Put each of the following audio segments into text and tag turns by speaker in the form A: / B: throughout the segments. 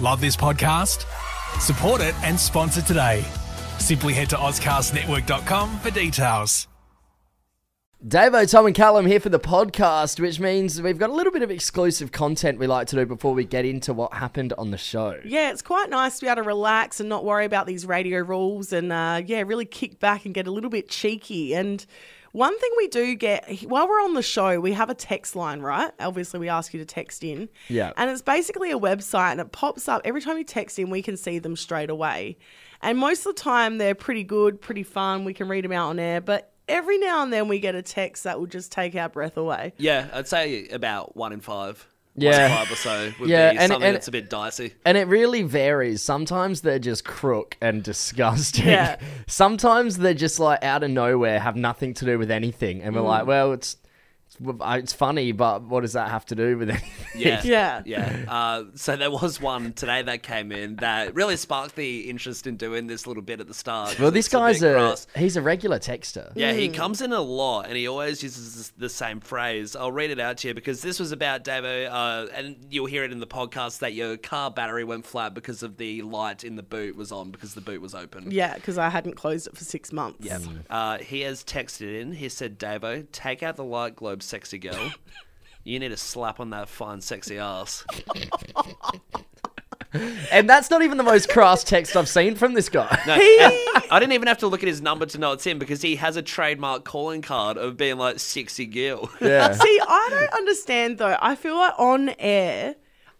A: Love this podcast? Support it and sponsor today. Simply head to AuscastNetwork.com for details.
B: Davo, Tom, and Callum here for the podcast, which means we've got a little bit of exclusive content we like to do before we get into what happened on the show.
C: Yeah, it's quite nice to be able to relax and not worry about these radio rules and, uh, yeah, really kick back and get a little bit cheeky. And one thing we do get while we're on the show, we have a text line, right? Obviously, we ask you to text in.
B: Yeah.
C: And it's basically a website and it pops up every time you text in, we can see them straight away. And most of the time, they're pretty good, pretty fun. We can read them out on air. But every now and then, we get a text that will just take our breath away.
D: Yeah, I'd say about one in five.
B: Yeah.
D: One in five or so would
B: Yeah,
D: be
B: and-
D: something
B: and-
D: that's a bit dicey.
B: And it really varies. Sometimes they're just crook and disgusting.
C: Yeah.
B: Sometimes they're just like out of nowhere, have nothing to do with anything. And we're
C: Mm.
B: like, well, it's it's funny, but what does that have to do with anything?
D: Yeah.
C: Yeah.
D: Yeah. Uh, so there was one today that came in that really sparked the interest in doing this little bit at the start.
B: Well, this
D: It's a
B: guy's a
D: gross.
B: he's a regular texter.
D: Yeah, he comes in a lot and he always uses the same phrase. I'll read it out to you because this was about Davo, uh, and you'll hear it in the podcast that your car battery went flat because of the light in the boot was on because the boot was open.
C: Yeah, because I hadn't closed it for six months.
D: Yep. Uh, he has texted in. He said, Davo, take out the light globe, sexy girl. You need a slap on that fine, sexy ass.
B: And that's not even the most crass text I've seen from this guy.
D: No, I I didn't even have to look at his number to know it's him because he has a trademark calling card of being like sexy girl.
B: Yeah.
C: See, I don't understand though. I feel like on air,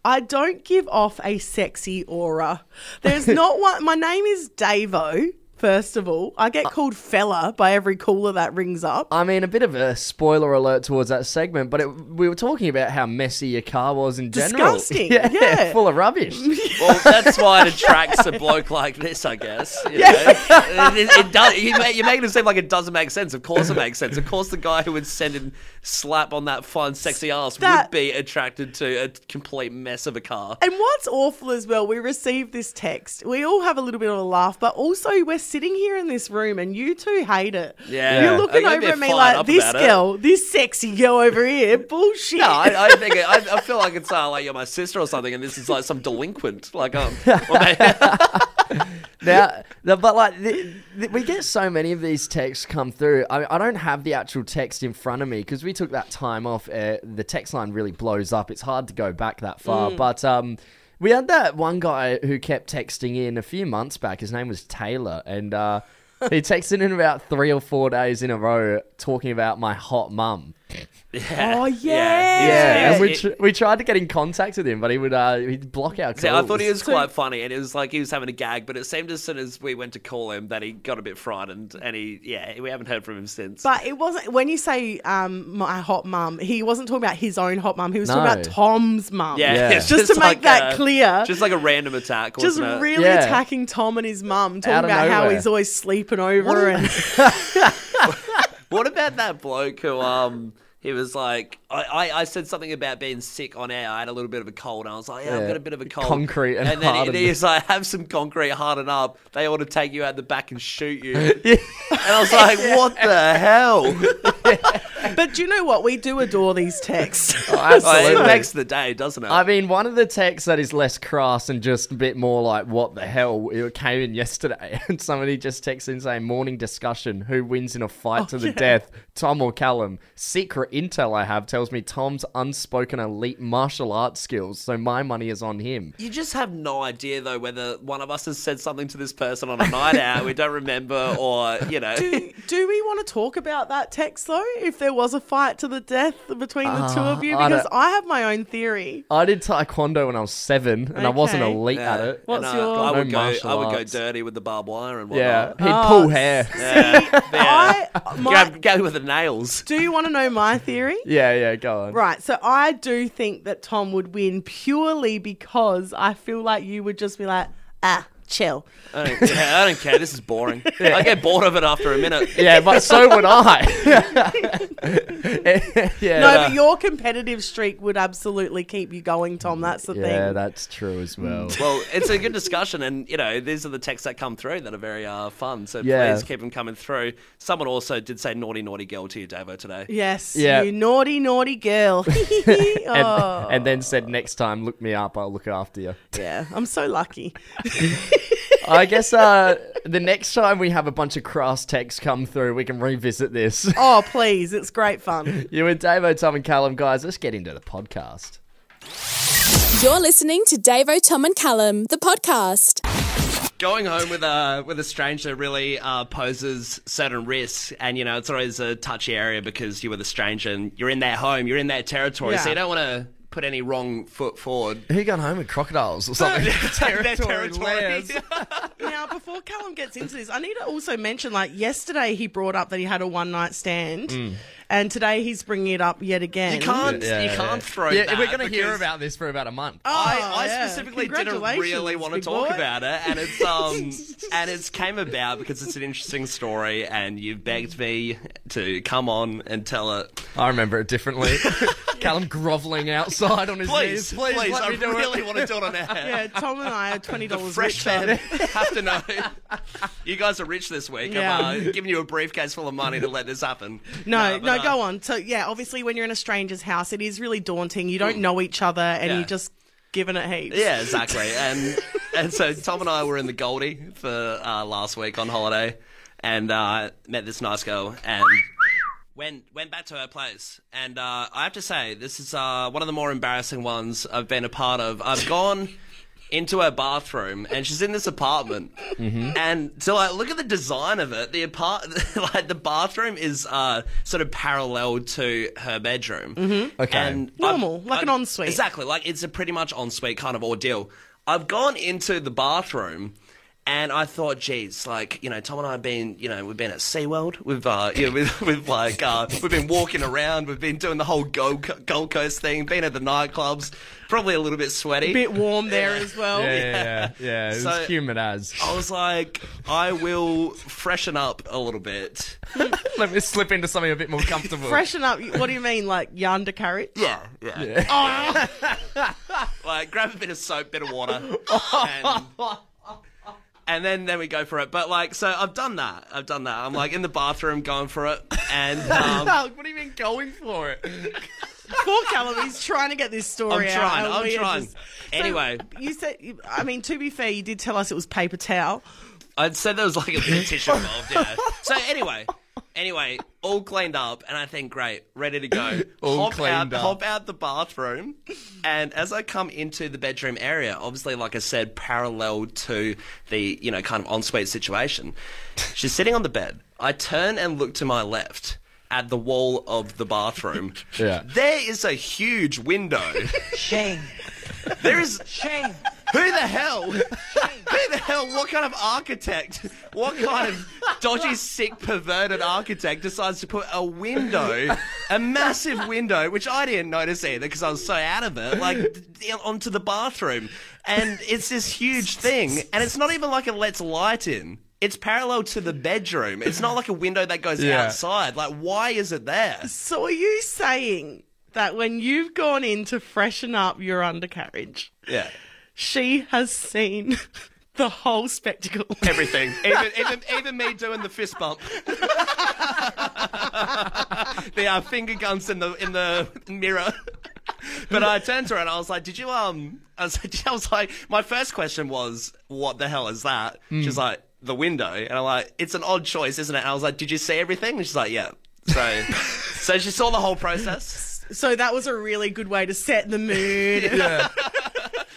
C: I don't give off a sexy aura. There's not one. My name is Davo. First of all, I
B: Uh,
C: get called fella by every caller that rings up.
B: I mean, a bit of a spoiler alert towards that segment, but it, we were talking about how messy your car was in general.
C: Disgusting,
B: yeah,
C: yeah.
B: full of rubbish.
D: Well, that's why it attracts a bloke like this, I guess. You know? it, it, it does. You make, you're making it seem like it doesn't make sense. Of course, it makes sense. Of course, the guy who would send and slap on that fine, sexy ass
C: That-
D: would be attracted to a complete mess of a car.
C: And what's awful as well, we received this text. We all have a little bit of a laugh, but also we're sitting here in this room and you two hate it.
D: Yeah.
C: You're looking
D: I get a
C: over at me like, this
D: about it."
C: girl, this sexy girl over here, bullshit.
D: No, I, I think it, I, I feel like it's uh, like you're my sister or something, and this is like some delinquent. Like, um,
B: now, but like the, the, we get so many of these texts come through. I, I don't have the actual text in front of me because we took that time off. Uh, the text line really blows up. It's hard to go back that far. But um, we had that one guy who kept texting in a few months back. His name was Taylor, and uh, he texted in about three or four days in a row talking about my hot mum.
C: Oh, yeah.
B: Yeah, and we, tr- we tried to get in contact with him, but he would uh, he'd block our calls.
D: See, I thought he was quite funny, and it was like he was having a gag. But it seemed as soon as we went to call him that he got a bit frightened, and he, yeah, we haven't heard from him since.
C: But it wasn't when you say um, my hot mum. He wasn't talking about his own hot mum. He was talking about Tom's mum.
D: yeah,
B: Yeah.
D: it's
C: Just to make
D: like
C: that
D: a-
C: clear.
D: just like a random attack,
C: just
D: wasn't it?
C: really
B: Yeah.
C: attacking Tom and his mum, talking
B: of
C: about how he's always sleeping over and
D: What about that bloke who um he was like I, I, I said something about being sick on air. I had a little bit of a cold and I was like, Yeah, I've got a bit of a cold.
B: Concrete and
D: and then
B: harden.
D: he, he's like, have some concrete harden up. They ought to take you out the back and shoot you. And I was like, What the hell?
C: But do you know what? We do adore these texts.
B: Oh, absolutely.
D: it makes the day, doesn't it?
B: I mean, one of the texts that is less crass and just a bit more like, what the hell? It came in yesterday, and somebody just texted in saying, morning discussion who wins in a fight oh, to the death, Tom or Callum? Secret intel I have tells me Tom's unspoken elite martial arts skills, so my money is on him.
D: You just have no idea though whether one of us has said something to this person on a night out we don't remember, or you know.
C: do, do we want to talk about that text though? If there was a fight to the death between the two of you,
B: Uh, I
C: because I, have my own theory.
B: I did taekwondo when I was seven, and I wasn't
C: Okay.
B: elite at it.
C: What's
D: And, uh,
C: your-
D: I would
B: No
D: go. I would go dirty with the barbed wire and
B: Yeah, he'd
C: Oh,
B: pull hair.
D: Yeah.
C: I my,
D: go, go with the nails.
C: do you want to know my theory?
B: Yeah, yeah, go on.
C: Right, so I do think that Tom would win purely because I feel like you would just be like, ah, chill.
D: I don't, yeah, I don't care. This is boring. I get bored of it after a minute.
B: Yeah, but so would I. yeah.
C: No, but your competitive streak would absolutely keep you going, Tom. That's the
B: yeah,
C: thing.
B: Yeah, that's true as well.
D: Well, it's a good discussion, and you know these are the texts that come through that are very uh, fun. So
B: Yeah.
D: please keep them coming through. Someone also did say "naughty, naughty girl" to you, Davo, today.
C: Yes,
B: Yeah.
C: you naughty, naughty girl.
B: and,
C: oh.
B: and then said, next time, look me up. I'll look after you.
C: yeah, I'm so lucky.
B: I guess uh, the next time we have a bunch of crass texts come through, we can revisit this.
C: Oh, please, it's great fun.
B: you and Davo, Tom, and Callum, guys, let's get into the podcast.
E: You're listening to Davo, Tom, and Callum, the podcast.
D: Going home with a with a stranger really uh, poses certain risks, and you know it's always a touchy area because you're with a stranger and you're in their home, you're in their territory, so you don't want to put any wrong foot forward.
B: Who going home with crocodiles or something?
D: Their territory.
C: Now, before Callum gets into this, I need to also mention like yesterday he brought up that he had a one night stand, mm. And today he's bringing it up yet again.
D: You can't
B: Yeah,
D: you
B: yeah.
D: can't throw
B: yeah,
D: that
B: we're going to hear about this for about a month.
D: I,
C: Oh,
D: I
C: yeah.
D: specifically didn't really want to talk
C: boy.
D: about it, and it's um and it's came about because it's an interesting story, and you begged me to come on and tell it.
B: I remember it differently. Callum groveling outside on his
D: Please,
B: knees.
D: please,
B: Please, let
D: I
B: me do
D: really
B: it.
D: want to do it on air.
C: Yeah, Tom and I are twenty dollars
D: fresh
C: richer.
D: have to know. You guys are rich this week.
C: Yeah.
D: I'm uh, giving you a briefcase full of money to let this happen.
C: No,
D: but,
C: no,
D: uh,
C: go on. So yeah, obviously when you're in a stranger's house, it is really daunting. You don't know each other, and
D: Yeah.
C: you're just giving it heaps.
D: Yeah, exactly. And and so Tom and I were in the Goldie for uh, last week on holiday, and uh, met this nice girl, and went went back to her place. And uh, I have to say, this is uh, one of the more embarrassing ones I've been a part of. I've gone into her bathroom, and she's in this apartment, and so like look at the design of it. The apart like the bathroom is uh, sort of parallel to her bedroom. Mm-hmm.
B: Okay.
D: And
C: Normal,
D: I've-
C: like an
D: I've-
C: ensuite.
D: Exactly, like it's a pretty much ensuite kind of ordeal. I've gone into the bathroom. And I thought, geez, like you know, Tom and I have been, you know, we've been at SeaWorld, we've, uh, you know, we've, we've like, uh, we've been walking around, we've been doing the whole Gold, Gold Coast thing, been at the nightclubs, probably a little bit sweaty.
C: A bit warm there as well.
B: Yeah, yeah, yeah. yeah it was
D: So-
B: humid as.
D: I was like, I will freshen up a little bit.
B: Let me slip into something a bit more comfortable.
C: Freshen up. What do you mean, like yonder carrot?
D: Yeah, yeah. like grab a bit of soap, bit of water, and, and then then we go for it. But like, so I've done that. I've done that. I'm like in the bathroom going for it, and um,
B: what do you mean going for it?
C: Poor Callum, he's trying to get this story
D: I'm trying,
C: and
D: I'm
C: we are
D: trying.
C: So,
D: Anyway.
C: you said. I mean, to be fair, you did tell us it was paper towel.
D: I'd said there was like a bit of tissue involved. Yeah. So anyway. Anyway, all cleaned up, and I think great, ready to go.
B: All
D: hop
B: cleaned
D: out,
B: up.
D: hop out the bathroom, and as I come into the bedroom area, obviously, like I said, parallel to the you know kind of ensuite situation, she's sitting on the bed. I turn and look to my left at the wall of the bathroom.
B: Yeah.
D: There is a huge window.
F: Shame.
D: There is
F: Shame.
D: Who the hell? Who the hell? What kind of architect? What kind of dodgy, sick, perverted architect decides to put a window, a massive window, which I didn't notice either because I was so out of it, like onto the bathroom, and it's this huge thing, and it's not even like it lets light in. It's parallel to the bedroom. It's not like a window that goes
B: Yeah.
D: outside. Like, why is it there?
C: So are you saying that when you've gone in to freshen up your undercarriage,
D: Yeah.
C: She has seen the whole spectacle?
D: Everything, even, even even me doing the fist bump, there are finger guns in the in the mirror. But I turned to her and I was like, "Did you um?" I was, I was like, my first question was, "What the hell is that?" She's like, "The window," and I'm like, "It's an odd choice, isn't it?" And I was like, "Did you see everything?" And she's like, "Yeah." So, so she saw the whole process.
C: So that was a really good way to set the mood.
B: Yeah.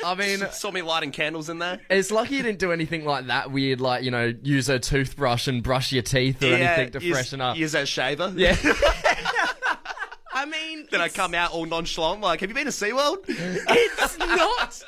B: I mean,
D: Saw me lighting candles in there.
B: it's lucky you didn't do anything like that weird, like, you know, use a toothbrush and brush your teeth or anything to
D: use-
B: freshen up.
D: Use a shaver.
B: Yeah.
C: I mean,
D: Then I come out all nonchalant, like, "Have you been to SeaWorld?"
C: It's not.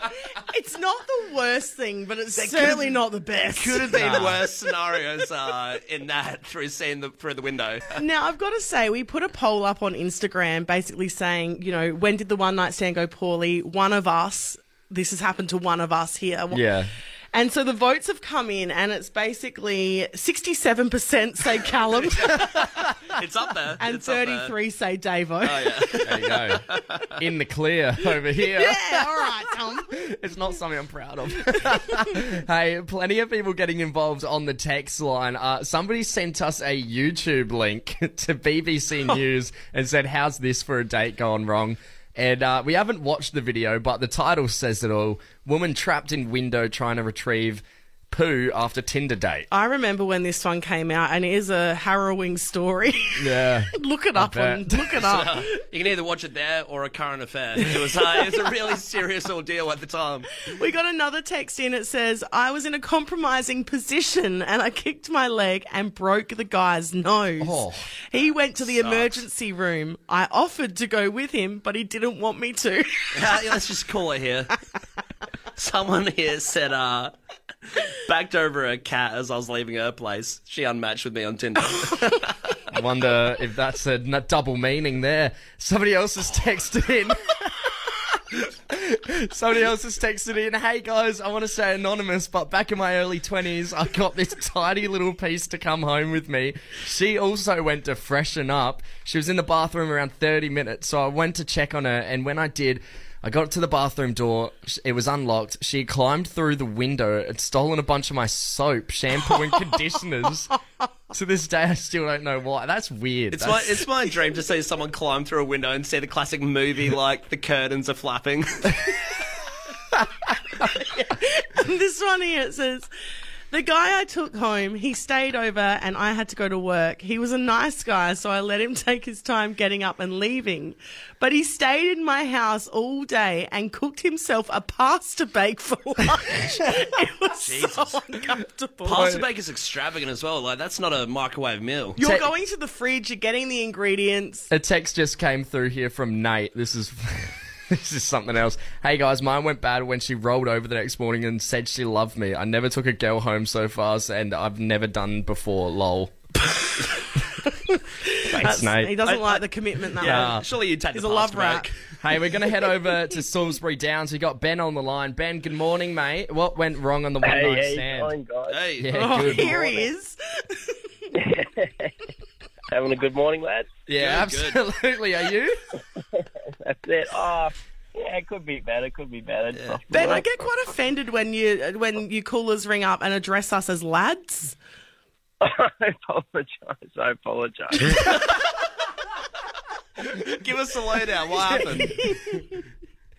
C: It's not the worst thing, but it's certainly not the best.
D: Could have been worse scenarios uh, in that through seeing the through the window.
C: Now, I've got to say, we put a poll up on Instagram basically saying, you know, when did the one night stand go poorly? One of us, this has happened to one of us here.
B: Yeah.
C: And so the votes have come in, and it's basically 67% say Callum
D: It's up there.
C: and
D: It's up there.
C: 33 say Davo.
D: Oh, yeah.
B: There you go. In the clear over here.
C: yeah, all right, Tom.
B: It's not something I'm proud of. hey, plenty of people getting involved on the text line. Uh, somebody sent us a YouTube link to BBC News and said, How's this for a date gone wrong? And uh, we haven't watched the video, but the title says it all. Woman trapped in window trying to retrieve poo after Tinder date.
C: I remember when this one came out, and it is a harrowing story.
B: Yeah.
C: look it up on
B: bet.
C: look it up.
D: You can either watch it there or a current affair. It was, uh, it was a really serious ordeal at the time.
C: We got another text in. It says, I was in a compromising position and I kicked my leg and broke the guy's nose.
B: Oh,
C: he went to the
D: sucks.
C: emergency room. I offered to go with him, but he didn't want me to.
D: Uh, let's just call it here. Someone here said, uh, backed over a cat as I was leaving her place. She unmatched with me on Tinder.
B: I wonder if that's a double meaning there. Somebody else has texted in. Somebody else has texted in, hey guys, I want to say anonymous, but back in my early 20s, I got this tiny little piece to come home with me. She also went to freshen up. She was in the bathroom around 30 minutes, so I went to check on her, and when I did, I got to the bathroom door. It was unlocked. She climbed through the window and stolen a bunch of my soap, shampoo, and conditioners. to this day, I still don't know why. That's weird.
D: It's my, it's my dream to see someone climb through a window and see the classic movie like the curtains are flapping.
C: this one here it says the guy I took home, he stayed over and I had to go to work. He was a nice guy, so I let him take his time getting up and leaving. But he stayed in my house all day and cooked himself a pasta bake for lunch. it was so uncomfortable.
D: Pasta bake is extravagant as well. Like that's not a microwave meal.
C: You're
B: Te-
C: going to the fridge, you're getting the ingredients.
B: A text just came through here from Nate. This is this is something else. Hey guys, mine went bad when she rolled over the next morning and said she loved me. I never took a girl home so fast, and I've never done before. Lol. Thanks,
C: He
B: Nate.
C: doesn't like the commitment that
B: Yeah.
C: way.
D: Surely you'd take
C: He's
D: the
C: a love
D: pasta
C: rat.
D: bake.
B: Hey, we're gonna head over to Salisbury Downs. We got Ben on the line. Ben, good morning, mate. What went wrong on the one
F: Hey,
B: night
F: how you
B: stand?
F: going, guys?
D: Hey,
B: Yeah,
C: Oh,
B: good.
C: here he is.
F: Having a good morning, lads?
B: Yeah,
D: Good, good.
B: absolutely. Are you?
F: That's it. Oh, yeah, it could be better. It could be better. Just off the
C: Ben, I get quite offended when you when you callers ring up and address us as lads.
F: I apologise. I apologise.
D: give us the lowdown. What happened?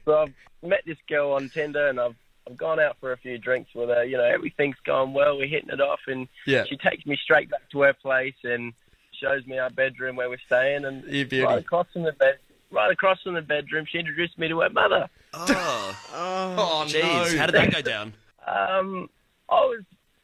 F: so I've met this girl on Tinder, and I've I've gone out for a few drinks with her. You know, everything's going well. We're hitting it off, and
B: Yeah.
F: she takes me straight back to her place and shows me our bedroom where we're staying. And
B: You beauty.
F: right across from the bed, right across from the bedroom, she introduced me to her mother.
D: Oh,
B: Oh
D: jeez. How did that go down?
F: Um, I was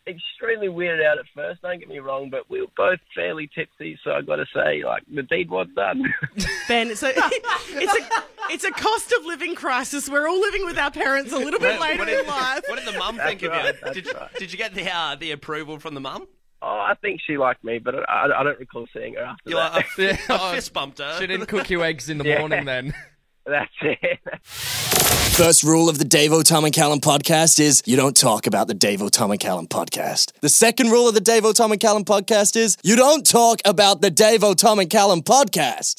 F: extremely weirded out at first. Don't get me wrong, but we were both fairly tipsy, so I got to say, like the deed was done.
C: Ben, it's a it's a it's a cost of living crisis. We're all living with our parents a little bit later
D: What did,
C: in life.
D: what did the mum
F: That's
D: think of
F: right,
D: you? Did,
F: right.
D: did you get the uh, the approval from the mum?
F: Oh, I think she liked me, but I, I don't recall seeing her after
D: You
F: that.
D: like, I,
B: Yeah.
D: I fist bumped her.
B: She didn't cook you eggs in the
F: Yeah.
B: morning then.
F: That's it.
G: First rule of the Davo Tom and Callum podcast is you don't talk about the Davo Tom and Callum podcast. The second rule of the Davo Tom and Callum podcast is you don't talk about the Davo Tom and Callum podcast.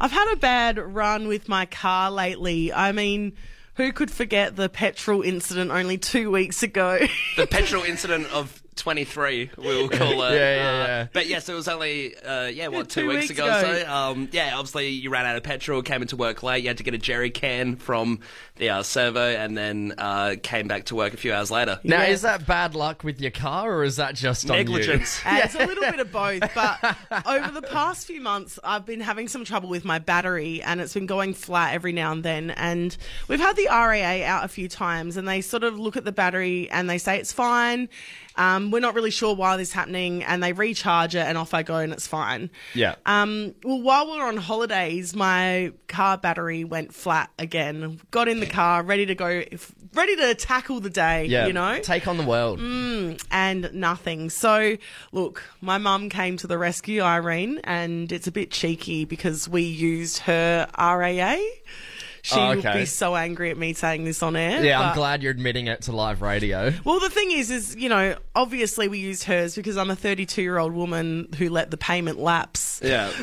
C: I've had a bad run with my car lately. I mean, who could forget the petrol incident only two weeks ago?
D: the petrol incident of 23, we'll call it.
B: Yeah, yeah,
D: Uh,
B: yeah.
D: But yes, it was only, uh, yeah, what, two,
C: two
D: weeks,
C: weeks
D: ago,
C: ago.
D: so. Um, yeah, obviously you ran out of petrol, came into work late, you had to get a jerry can from the uh, servo, and then uh, came back to work a few hours later.
B: Now,
C: Yeah.
B: is that bad luck with your car, or is that just on you?
D: Negligence.
C: Uh, It's a little bit of both, but over the past few months, I've been having some trouble with my battery, and it's been going flat every now and then. And we've had the RAA out a few times, and they sort of look at the battery and they say it's fine. Um, we're not really sure why this is happening, and they recharge it, and off I go, and it's fine.
B: Yeah.
C: Um, well, while we were on holidays, my car battery went flat again. Got in the car, ready to go, ready to tackle the day.
B: yeah.
C: you know,
B: Take on the world.
C: and nothing. So, look, my mum came to the rescue, Irene, and it's a bit cheeky because we used her RAA. She
B: Oh,
C: would be so angry at me saying this on air.
B: Yeah, I'm glad you're admitting it to live radio.
C: Well, the thing is, is you know, obviously we used hers because I'm a 32 year old woman who let the payment lapse.
D: Yeah.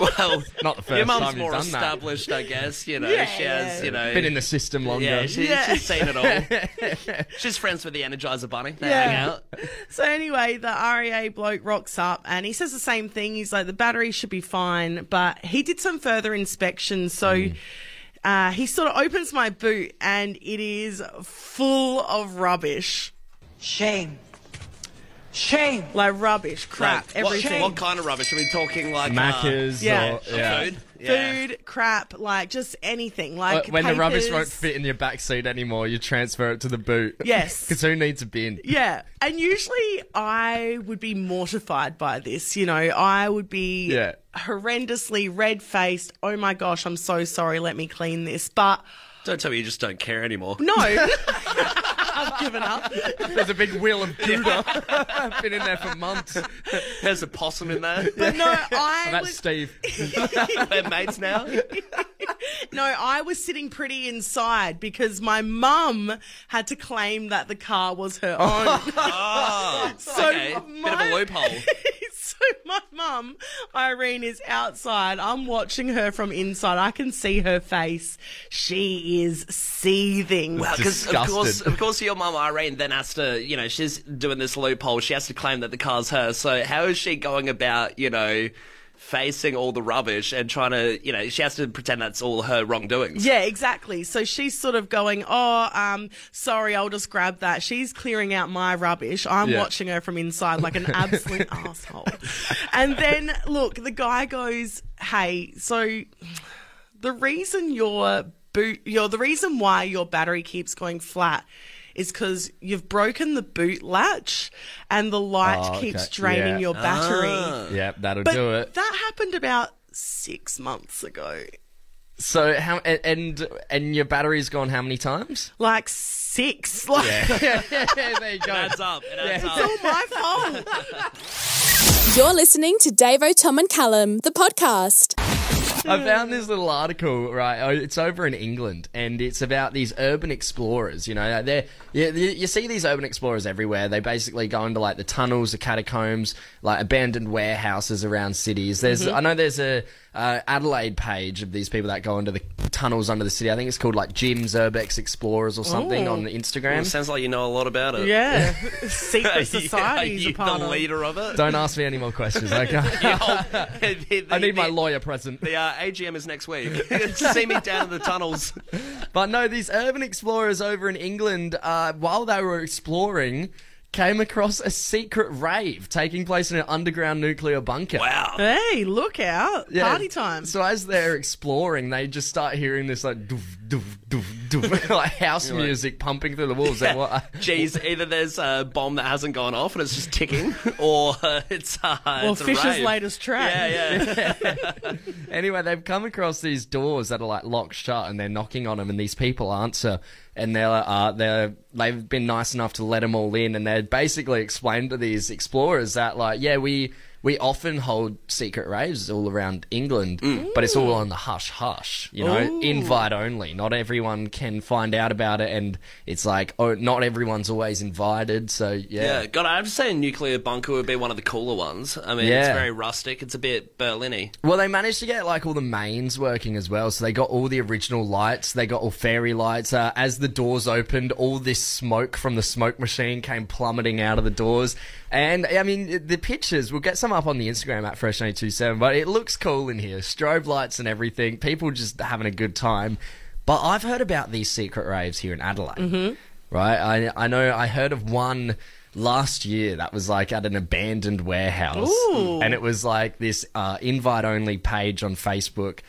D: well,
B: Not the first
D: your mum's
B: time you've
D: more
B: done that.
D: established, I guess. You know,
C: Yeah,
D: she has,
C: yeah.
D: you know.
B: Been in the system longer.
D: yeah, she,
C: Yeah.
D: she's seen it all. she's friends with the Energizer Bunny. They
C: Yeah.
D: hang out.
C: So anyway, the RAA bloke rocks up and he says the same thing. He's like, the battery should be fine, but he did some further inspections. So. Uh, he sort of opens my boot and it is full of rubbish.
H: Shame. Shame.
C: Like rubbish, crap,
D: Like, what,
C: everything.
D: what kind of rubbish? Are we talking like
B: Macca's.
C: Yeah.
B: Or, yeah.
D: Uh, food? Yeah.
C: Food, crap, like just anything.
B: Uh,
C: Like
B: when the rubbish won't fit in your back seat anymore, you transfer it to the boot.
C: Yes.
B: Because who needs a bin?
C: Yeah. And usually I would be mortified by this. You know, I would be
B: Yeah.
C: horrendously red faced. Oh my gosh, I'm so sorry. Let me clean this. But
D: Don't tell me you just don't care anymore.
C: no, I've given up.
B: There's a big wheel of Gouda. I've been in there for months.
D: There's a possum in there.
C: But no, I oh,
B: That's
C: was,
B: Steve.
D: We're mates now.
C: no, I was sitting pretty inside because my mum had to claim that the car was her own.
D: Oh,
C: So
D: okay. Bit of a loophole.
C: So my mum, Irene, is outside. I'm watching her from inside. I can see her face. She is seething.
D: Well, because of course, of course, your mum Irene then has to, you know, she's doing this loophole. She has to claim that the car's hers. So how is she going about, you know, facing all the rubbish and trying to, you know, she has to pretend that's all her wrongdoings.
C: Yeah, exactly. So she's sort of going, "Oh, um, sorry, I'll just grab that." She's clearing out my rubbish. I'm
B: Yeah.
C: watching her from inside like an absolute asshole. And then look, the guy goes, "Hey, so the reason your boot, your the reason why your battery keeps going flat." Is because you've broken the boot latch and the light
B: Oh,
C: keeps
B: okay.
C: draining
B: Yeah.
C: your battery.
D: Ah.
B: Yep, that'll
C: But
B: do it.
C: that happened about six months ago.
B: So how and and, and your battery's gone how many times?
C: Like six. Like,
B: there you go.
D: It adds up. It adds
C: It's
D: up.
C: all my fault.
E: You're listening to Davo, Tom, and Callum, the podcast.
B: I found this little article, right? oh, It's over in England, and it's about these urban explorers. You know, they're you, you you see these urban explorers everywhere. They basically go into like the tunnels, the catacombs, like abandoned warehouses around cities. There's, mm-hmm. I know, there's a uh, Adelaide page of these people that go into the tunnels under the city. I think it's called like Jim's Urbex Explorers or something
C: Ooh.
B: on Instagram.
D: Sounds like you know a lot about it.
C: Yeah. Secret
D: you-
C: society
D: Are you
C: part
D: the
C: of.
D: leader of it?
B: Don't ask me any more questions, okay?
D: The-
B: I need my lawyer present.
D: The uh, AGM is next week. See me down in the tunnels.
B: But no, these urban explorers over in England, uh, while they were exploring, came across a secret rave taking place in an underground nuclear bunker.
D: Wow.
C: Hey, look out.
B: Yeah,
C: Party time.
B: So as they're exploring, they just start hearing this like doof doof doof doof like house music pumping through the walls. They're what-
D: Geez, either there's a bomb that hasn't gone off and it's just ticking, or uh, it's uh,
C: Well,
D: it's a
C: Fisher's
D: rave.
C: latest track.
D: Yeah, yeah.
B: anyway, they've come across these doors that are like locked shut, and they're knocking on them, and these people answer, and they're uh, they're they've been nice enough to let them all in, and they basically explained to these explorers that like, yeah, we. We often hold secret raves all around England, but it's all on the hush hush, you know,
C: Ooh.
B: invite only. Not everyone can find out about it, and it's like, oh, not everyone's always invited. So yeah,
D: Yeah, God, I have to say, a nuclear bunker would be one of the cooler ones. I mean, it's very rustic. It's a bit Berlin-y.
B: Well, they managed to get like all the mains working as well. So they got all the original lights. They got all fairy lights. Uh, as the doors opened, all this smoke from the smoke machine came plummeting out of the doors. And I mean, the pictures. We'll get some up on the Instagram at Fresh Eight Two Seven. But it looks cool in here. Strobe lights and everything. People just having a good time. But I've heard about these secret raves here in Adelaide. Mm-hmm. Right? I I know. I heard of one last year that was like at an abandoned warehouse
C: Ooh.
B: and it was like this uh, invite only page on facebook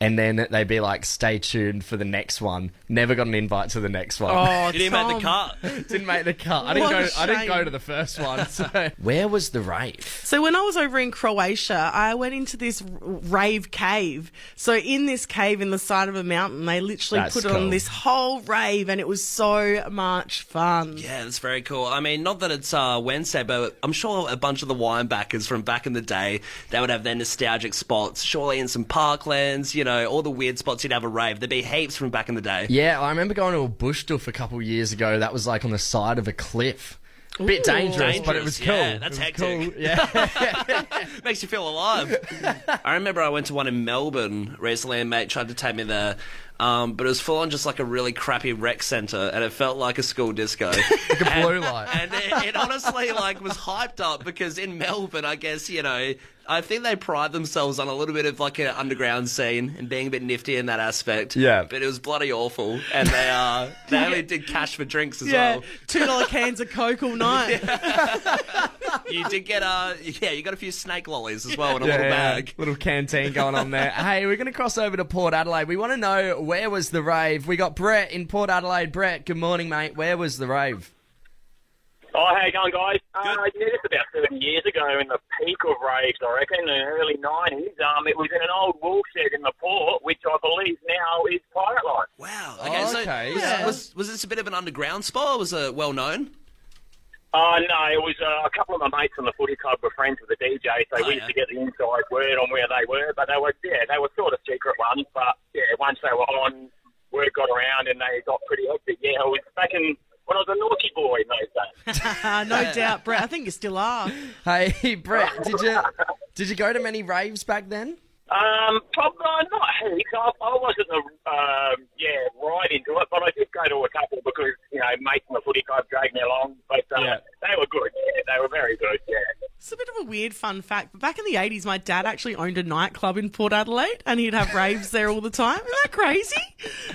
B: and then they'd be like stay tuned for the next one never got an invite to the next one.
D: You didn't make the cut.
B: didn't make the cut i didn't
C: What
B: go
C: a
B: i didn't go to the first one so where was the rave
C: So when I was over in Croatia, I went into this rave cave. So in this cave in the side of a mountain, they literally
B: That's
C: put
B: cool.
C: on this whole rave, and it was so much fun.
D: Yeah, that's very cool. I mean, not that it's uh, Wednesday, but I'm sure a bunch of the wine backers from back in the day, they would have their nostalgic spots, surely in some parklands, you know, all the weird spots you'd have a rave. There'd be heaps from back in the day.
B: Yeah, I remember going to a bush doof a couple years ago. That was like on the side of a cliff. Bit dangerous, but it was cool.
D: Yeah, that's hectic.
B: cool. Yeah.
D: Makes you feel alive. I remember I went to one in Melbourne recently, and mate tried to take me there. Um, but it was full on just like a really crappy rec centre, and it felt like a school disco.
B: like a blue light.
D: and it, it honestly like was hyped up because in Melbourne, I guess you know, I think they pride themselves on a little bit of like an underground scene and being a bit nifty in that aspect.
B: Yeah.
D: but it was bloody awful, and they uh they only did cash for drinks as
C: Yeah,
D: well.
C: two dollar cans of Coke all night.
D: You did get uh yeah, you got a few snake lollies as well in a
B: Yeah,
D: little bag.
B: Little canteen going on there. hey, we're going to cross over to Port Adelaide. We want to know where was the rave? We got Brett in Port Adelaide. Brett, good morning, mate. Where was the rave?
I: Oh, how you going, guys? Uh, yeah, just about 30 years ago, in the peak of raves, I reckon, in the early 90s, um, it was in an old wool shed in the port, which I believe now is Pirate Life.
D: Wow. Okay, so
B: Okay,
D: was,
B: yeah.
D: was was this a bit of an underground spot? Or was it well known?
I: Uh, no, it was uh, a couple of my mates from the footy club were friends with the DJ, so
D: Oh,
I: we
D: yeah.
I: used to get the inside word on where they were, but they were, yeah, they were sort of secret ones, but yeah, once they were on, word got around and they got pretty hectic. Yeah, it was back in, when I was a naughty boy in those days.
C: No doubt, Brett. I think you still are.
B: Hey, Brett, did you did you go to many raves back then?
I: Um, probably not heaps. I, I wasn't, a, um, yeah, right into it, but I did go to a couple because you know mates from the footy club dragged me along. But uh,
B: Yeah.
I: they were good. Yeah, they were very good. Yeah.
C: It's a bit of a weird fun fact, but back in the 80s, my dad actually owned a nightclub in Port Adelaide and he'd have raves there all the time. Isn't that crazy?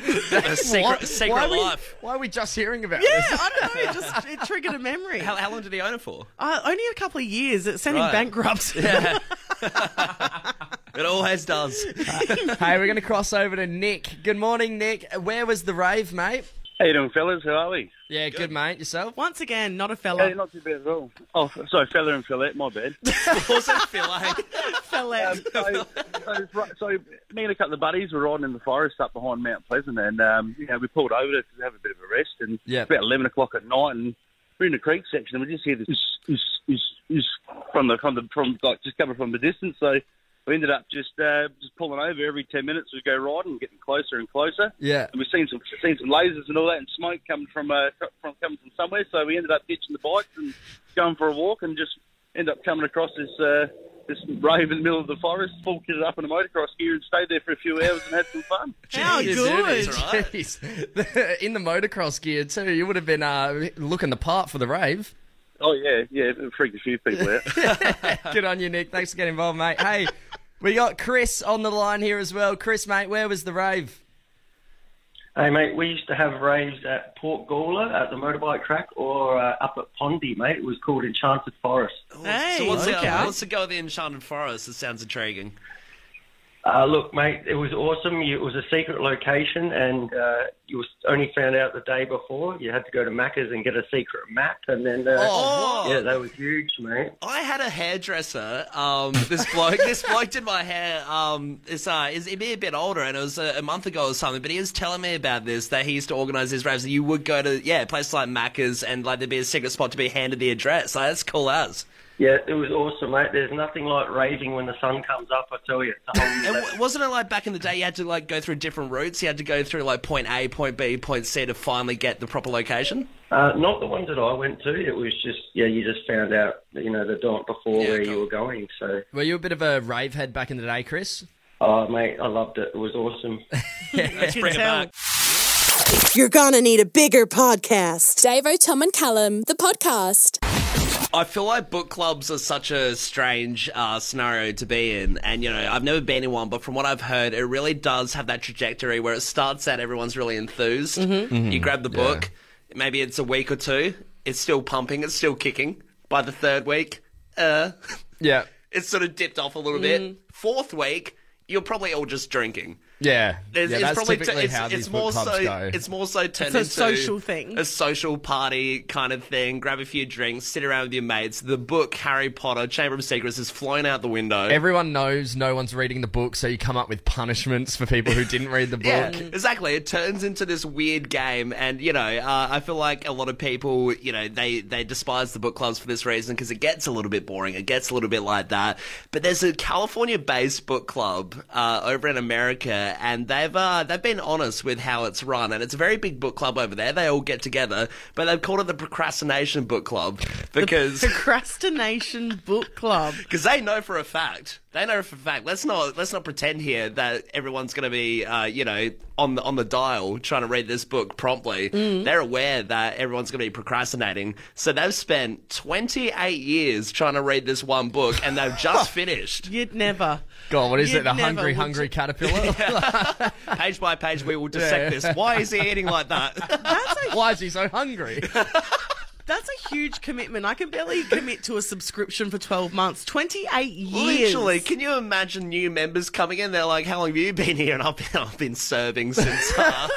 D: A secret secret
B: why are we-
D: life.
B: why are we just hearing about
C: Yeah,
B: this?
C: I don't know. It just it triggered a memory.
D: How, how long did he own it for?
C: Uh, only a couple of years. It sent
D: Right.
C: him bankrupt.
D: Yeah. it always does.
B: hey, we're going to cross over to Nick. Good morning, Nick. Where was the rave, mate?
J: How you doing, fellas? How are we?
B: Yeah, good, mate. Yourself?
C: Once again, not a fella.
J: Hey, not too bad at all. Oh, sorry, fella and fillet, my bad.
D: also feel like
C: fella.
J: so, so, so me and a couple of buddies were riding in the forest up behind Mount Pleasant, and um, you know we pulled over to have a bit of a rest, and
B: Yeah.
J: it's about eleven o'clock at night, and we're in the creek section, and we just hear this is, is, is, is from the from the from like just coming from the distance. So we ended up just uh, just pulling over every ten minutes. We go riding, getting closer and closer.
B: Yeah.
J: And we've seen some seen some lasers and all that, and smoke coming from uh, from coming from somewhere. So we ended up ditching the bikes and going for a walk, and just ended up coming across this uh, this rave in the middle of the forest, full kitted up in a motocross gear, and stayed there for a few hours and had some fun.
C: How
D: Jeez,
C: good.
D: it is, right?
B: Jeez. In the motocross gear, too. You would have been uh, looking the part for the rave.
J: Oh yeah, yeah, it freaked a few people out.
B: Good on you, Nick. Thanks for getting involved, mate. Hey, we got Chris on the line here as well. Chris, mate, where was the rave?
K: Hey mate, we used to have raves at Port Gawler at the motorbike track or uh, up at Pondy, mate. It was called Enchanted Forest.
C: Hey,
D: so what's,
C: okay.
D: the, what's the go with the Enchanted Forest? It sounds intriguing.
K: Uh, look, mate, it was awesome. You- It was a secret location, and uh, you was only found out the day before. You had to go to Macca's and get a secret map, and then uh,
D: Oh,
K: yeah, that was huge, mate.
D: I had a hairdresser. Um, this bloke, this bloke did my hair. Um, it's uh, is he'd be a bit older, and it was a, a month ago or something. But he was telling me about this that he used to organise his raves. And you would go to yeah places like Macca's, and like there'd be a secret spot to be handed the address. Like, that's cool as.
K: Yeah, it was awesome, mate. There's nothing like raving when the sun comes up. I tell you, it's a whole new
D: And w- wasn't it like back in the day you had to like go through different routes? You had to go through like point A, point B, point C to finally get the proper location.
K: Uh, not the ones that I went to. It was just yeah, you just found out, you know, the night before
D: Yeah,
K: where
D: cool.
K: you were going. So,
B: Were you a bit of a rave head back in the day, Chris?
K: oh mate, I loved it. It was awesome.
D: Let's bring it back.
L: You're gonna need a bigger podcast.
E: Davo, Tom, and Callum, the podcast.
D: I feel like book clubs are such a strange uh, scenario to be in, and you know I've never been in one, but from what I've heard, it really does have that trajectory where it starts out everyone's really enthused. You grab the book, maybe it's a week or two, it's still pumping, it's still kicking. By the third week, uh,
B: Yeah.
D: it's sort of dipped off a little bit. Fourth week, you're probably all just drinking.
B: Yeah,
D: There's,
B: yeah,
D: it's
B: that's
D: probably
B: typically
D: it's,
B: how
D: it's
B: these book
D: more
B: clubs
D: so
B: go.
D: it's more so turned
C: It's a
D: into
C: social thing.
D: a social party kind of thing. Grab a few drinks, sit around with your mates. The book Harry Potter Chamber of Secrets is flying out the window.
B: Everyone knows no one's reading the book, so you come up with punishments for people who didn't read the book.
D: Yeah, exactly. It turns into this weird game, and you know, uh, I feel like a lot of people, you know, they they despise the book clubs for this reason because it gets a little bit boring. It gets a little bit like that. But there's a California-based book club uh, over in America, and they've uh, they've been honest with how it's run, and it's a very big book club over there. They all get together, but they've called it the Procrastination Book Club because
C: Procrastination Book Club.
D: because they know for a fact. They know for a fact. Let's not let's not pretend here that everyone's going to be, uh, you know, on the on the dial trying to read this book promptly. They're aware that everyone's going to be procrastinating, so they've spent 28 years trying to read this one book, and they've just finished.
C: You'd never.
B: God, what is
C: You'd
B: it? The hungry, hungry
C: you?
B: caterpillar?
D: page by page, we will dissect this. Why is he eating like that?
B: Why is he so hungry?
C: That's a huge commitment. I can barely commit to a subscription for 12 months. 28 years.
D: Literally, can you imagine new members coming in? They're like, "How long have you been here?" And I've been, I've been serving since uh,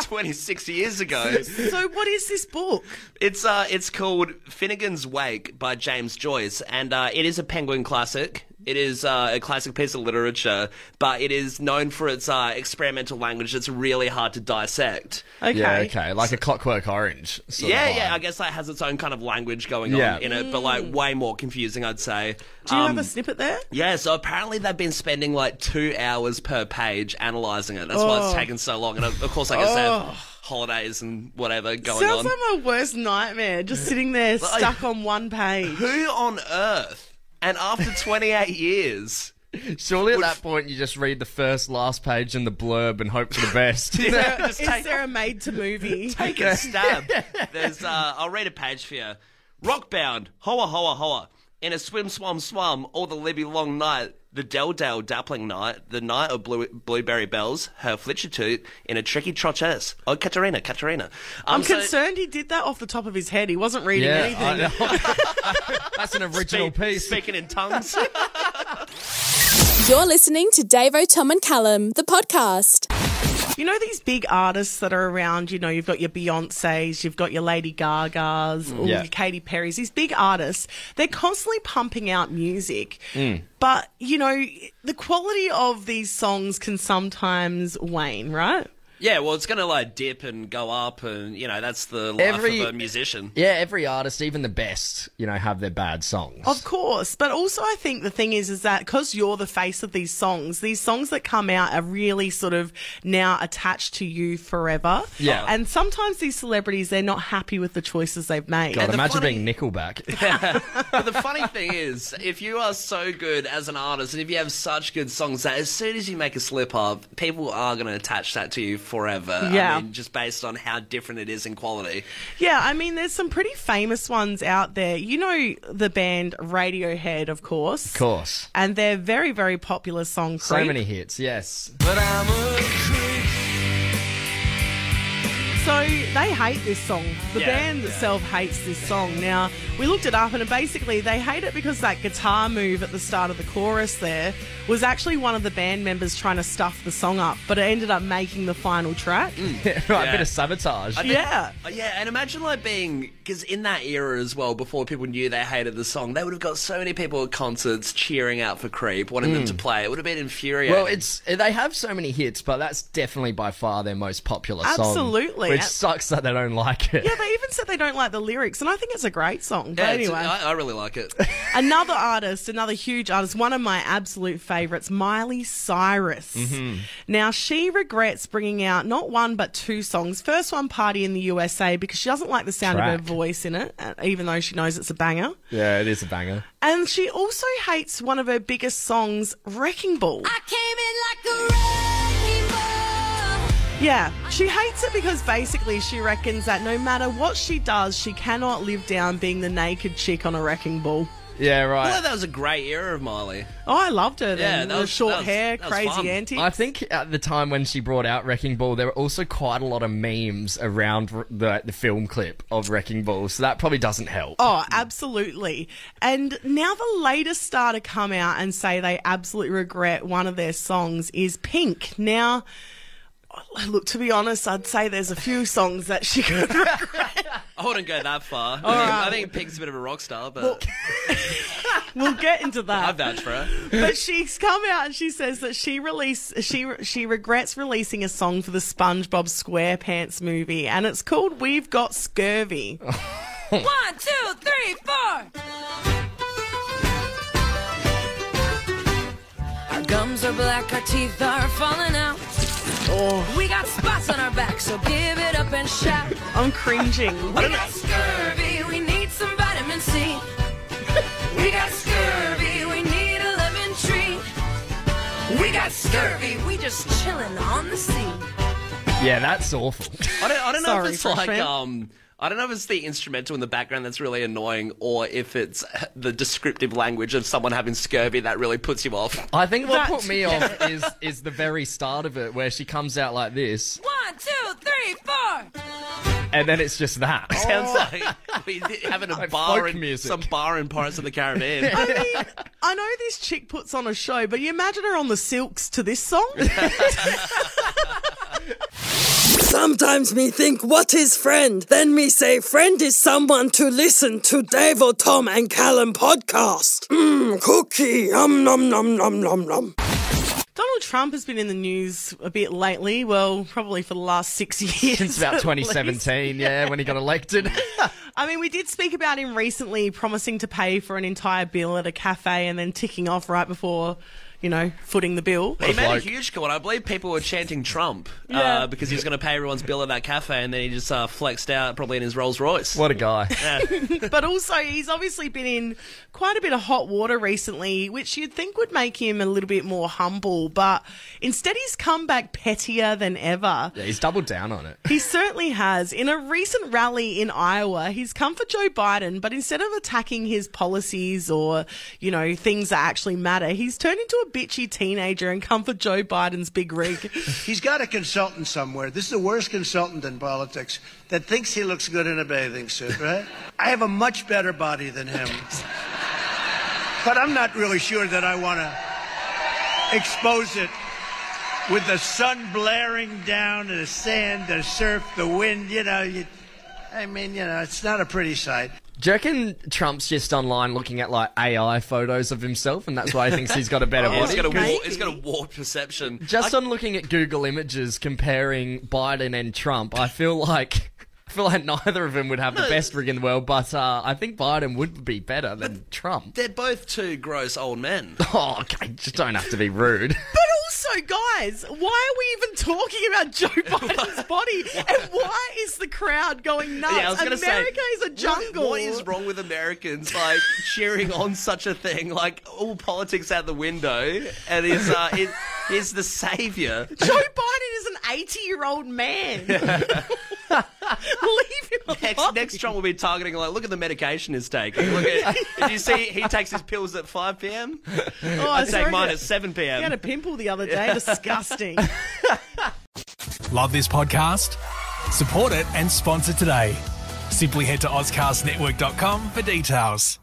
D: 26 years ago.
C: So, what is this book?
D: It's uh, it's called Finnegans Wake by James Joyce, and uh, it is a Penguin classic. It is uh, a classic piece of literature, but it is known for its uh, experimental language that's really hard to dissect.
C: Okay.
B: Yeah, okay, like a Clockwork Orange. sort
D: yeah,
B: vibe.
D: yeah, I guess that has its own kind of language going
B: Yeah.
D: on in it, but like way more confusing, I'd say.
C: Do you
D: Um,
C: have a snippet there?
D: yeah, so apparently they've been spending like two hours per page analysing it. That's why it's
C: Oh.
D: taken so long. And of of course, I guess they have
C: Oh.
D: holidays and whatever going on.
C: Sounds like my worst nightmare. Just sitting there
D: Like-
C: stuck on one page.
D: Who on earth? And after 28 years.
B: Surely at that point you just read the first, last page and the blurb and hope for the best.
C: Is there,
D: take-
C: there a made to movie?
D: Take a stab. There's, uh, I'll read a page for you. Rockbound, hoa hoa hoa. In a swim swam swum all the libby long night. The Del Del dappling night, the night of blue, blueberry bells, her flitchitoot in a tricky trotches. Oh, Katerina, Katerina.
C: I'm
D: Um, so-
C: concerned he did that off the top of his head. He wasn't reading
B: yeah,
C: anything.
B: I know. that's an original
D: Speak-
B: piece.
D: Speaking in tongues.
E: You're listening to Davo, Tom and Callum, the podcast.
C: You know these big artists that are around. You know, you've got your Beyonces, you've got your Lady Gagas, or
B: Yeah.
C: your Katy Perry's. These big artists, they're constantly pumping out music,
B: Mm.
C: but you know the quality of these songs can sometimes wane, right?
D: Yeah, well, it's going to like dip and go up, and, you know, that's the life
B: Every-
D: of a musician.
B: Yeah, every artist, even the best, you know, have their bad songs.
C: Of course, but also I think the thing is, is that because you're the face of these songs, these songs that come out are really sort of now attached to you forever.
B: Yeah.
C: and sometimes these celebrities they're not happy with the choices they've made.
B: God,
D: the
B: imagine
D: funny-
B: being Nickelback.
D: But the funny thing is, if you are so good as an artist, and if you have such good songs, that as soon as you make a slip up, people are going to attach that to you forever.
C: Yeah.
D: I mean, just based on how different it is in quality.
C: Yeah, I mean, there's some pretty famous ones out there. You know the band Radiohead, of course.
B: Of course.
C: And their very, very popular song,
B: So many hits, yes.
C: So they hate this song. The
D: Yeah,
C: band
D: yeah.
C: itself hates this song. Now, we looked it up and basically they hate it because that guitar move at the start of the chorus there was actually one of the band members trying to stuff the song up, but it ended up making the final track.
B: right,
D: Yeah.
B: a bit of sabotage.
D: Think-
C: Yeah.
D: Uh, yeah, and imagine like being because in that era as well, before people knew they hated the song, they would have got so many people at concerts cheering out for Creep, wanting them to play. It would have been infuriating.
B: Well, it's they have so many hits, but that's definitely by far their most popular song.
C: Absolutely.
B: Which
C: Ab-
B: sucks that they don't like it.
C: Yeah, they even said they don't like the lyrics, and I think it's a great song. But
D: yeah,
C: anyway,
D: I, I really like it.
C: another artist, another huge artist, one of my absolute favorites, Miley Cyrus.
B: Mm-hmm.
C: Now, she regrets bringing out not one but two songs. First one, Party in the USA, because she doesn't like the sound of her voice in it, uh, even though she knows it's a banger.
B: Yeah, it is a banger.
C: And she also hates one of her biggest songs, Wrecking Ball. Yeah, she hates it because basically she reckons that no matter what she does, she cannot live down being the naked chick on a wrecking ball.
B: Yeah,
D: I
B: right.
D: thought that was a great era of Miley.
C: Oh, I loved it.
D: Yeah,
C: and
D: that
C: the
D: was-
C: short
D: that was-
C: hair,
D: that was
C: crazy
D: fun.
C: antics.
B: I think at the time when she brought out Wrecking Ball, there were also quite a lot of memes around the the film clip of Wrecking Ball, so that probably doesn't help.
C: Oh, absolutely. And now the latest star to come out and say they absolutely regret one of their songs is Pink. Now, look, to be honest, I'd say there's a few songs that she could regret.
D: I wouldn't go that far. I,
C: All
D: think,
C: right.
D: I think Pink's a bit of a rock star, but
C: We'll get into that.
D: I vouch for her.
C: but she's come out and she says that she release she she regrets releasing a song for the SpongeBob SquarePants movie, and it's called "We've Got Scurvy."
M: One, two, three, four. Our gums are black, our teeth are falling out.
C: Oh.
M: We got spots on our back, so give it up and shout.
C: I'm cringing.
M: We got scurvy, we need some vitamin C. We got scurvy, we need a lemon tree. We got scurvy, we just chilling on the sea.
B: Yeah, that's awful.
D: I don't, I don't know if it's like
C: freshman.
D: um. I don't know if it's the instrumental in the background that's really annoying, or if it's the descriptive language of someone having scurvy that really puts you off.
B: I think what
C: That-
B: put me off is is the very start of it where she comes out like this,
M: One, two, three, four.
B: and then it's just that.
D: Sounds oh. like we having a
B: Like
D: bar
B: folk
D: in
B: music.
D: some bar in Pirates of the Caribbean.
C: I mean, I know this chick puts on a show, but you imagine her on the silks to this song?
L: Sometimes me think, what is friend? Then me say, friend is someone to listen to Davo, Tom and Callum podcast. Mmm, cookie, um nom nom nom nom nom.
C: Donald Trump has been in the news a bit lately. Well, probably for the last six years.
B: Since about
C: at least.
B: 2017, yeah, when he got elected.
C: I mean, we did speak about him recently promising to pay for an entire bill at a cafe and then ticking off right before, you know, footing the bill.
D: He made a huge call, and I believe people were chanting Trump
C: Yeah.
D: uh, because he was going to pay everyone's bill at that cafe, and then he just uh, flexed out probably in his Rolls Royce.
B: What a guy.
C: but also, he's obviously been in quite a bit of hot water recently, which you'd think would make him a little bit more humble. But instead, he's come back pettier than ever.
B: Yeah, he's doubled down on it.
C: He certainly has. In a recent rally in Iowa, he's come for Joe Biden, but instead of attacking his policies or, you know, things that actually matter, he's turned into a bitchy teenager and come for Joe Biden's big rig.
N: He's got a consultant somewhere. This is the worst consultant in politics that thinks he looks good in a bathing suit, right? I have a much better body than him. But I'm not really sure that I want to expose it with the sun blaring down, the sand, the surf, the wind, you know. You, I mean, you know, it's not a pretty sight.
B: Do you reckon Trump's just online looking at like AI photos of himself, and that's why he thinks he's got a better
D: Oh,
B: body?
D: it's got a war, it's got a warped perception.
B: Just on looking at Google Images comparing Biden and Trump, I feel like I feel like neither of them would have the best rig in the world, but uh, I think Biden would be better than Trump.
D: They're both two gross old men.
B: Oh, okay, just don't have to be rude.
C: But also, guys, why are we even talking about Joe Biden's body? And why is the crowd going nuts?
D: Yeah,
C: America
D: say,
C: is a jungle.
D: What, what is wrong with Americans like cheering on such a thing? Like all politics out the window, and is uh, is, is the savior.
C: Joe Biden is an 80 year old man. Leave him
D: Next,
C: alone.
D: next Trump will be targeting like, look at the medication he's taking. Look at, did you see he takes his pills at 5 p.m.
C: Oh,
D: I
C: sorry,
D: take mine
C: he-
D: at 7 p.m.
C: He had a pimple the other day. Disgusting.
A: Love this podcast? Support it and sponsor today. Simply head to AuscastNetwork.com for details.